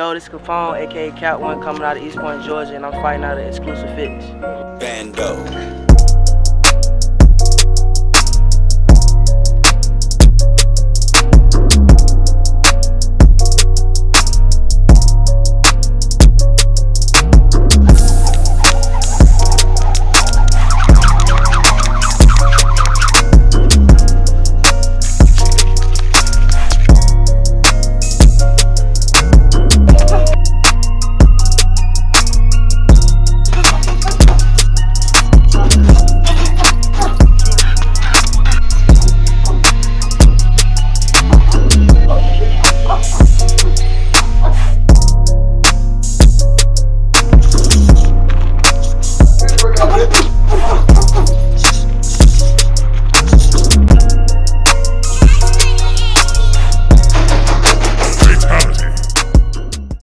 Yo, this is Kapone, aka Kap One, coming out of East Point, Georgia, and I'm fighting out of Exclusive Fitness. Bando.